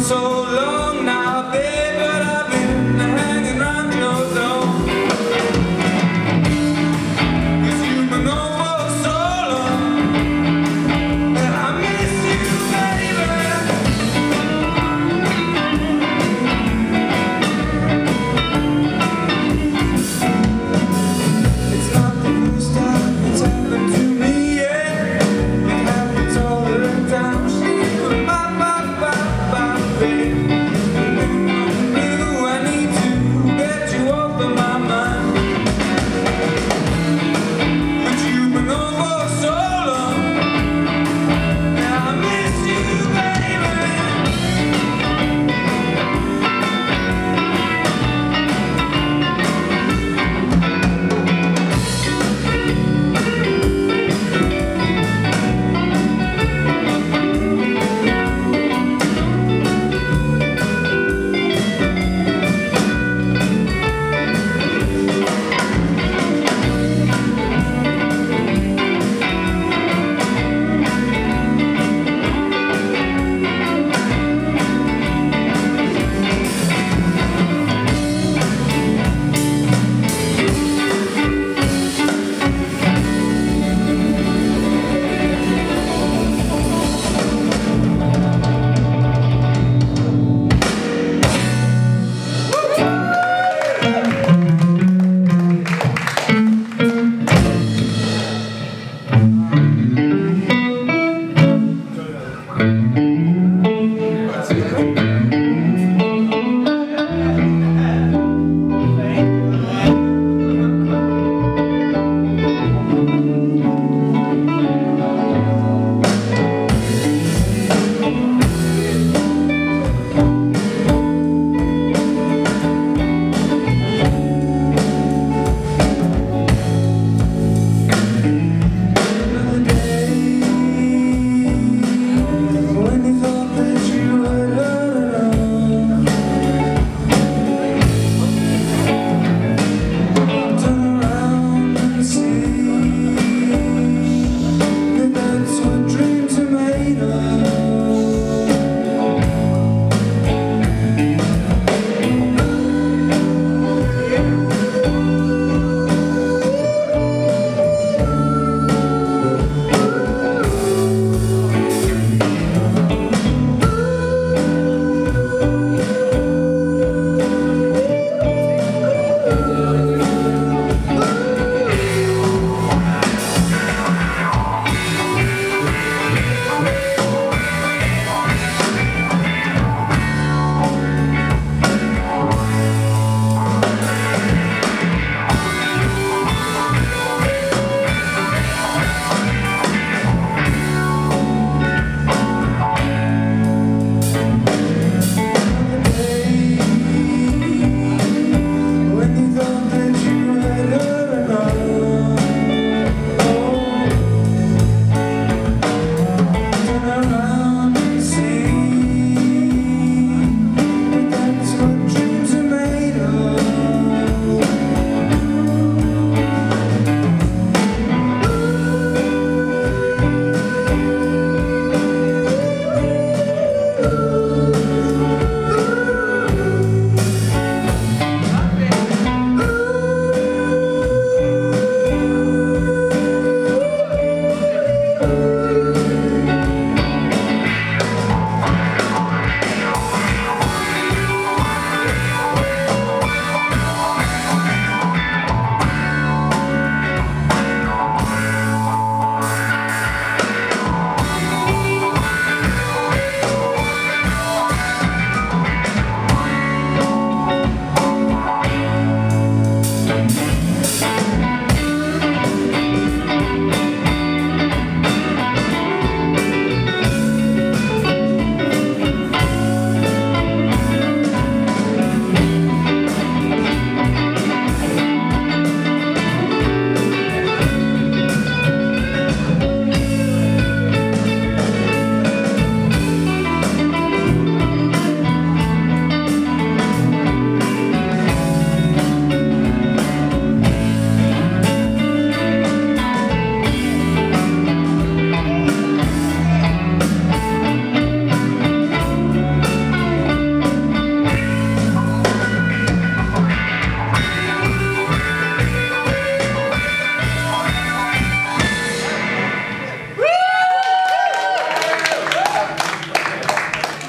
so